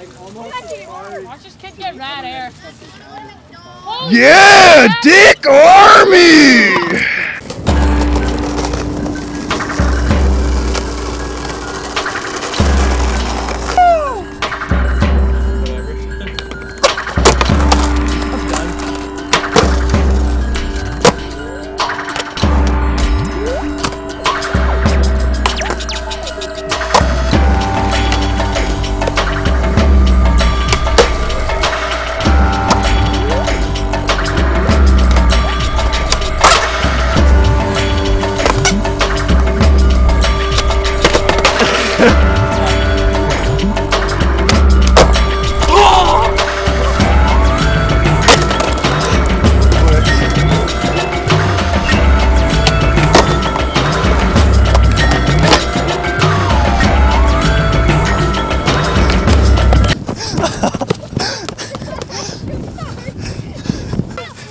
Watch this kid get rat air. Yeah, Dick Army!